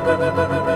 na na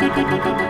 tiki tiki tiki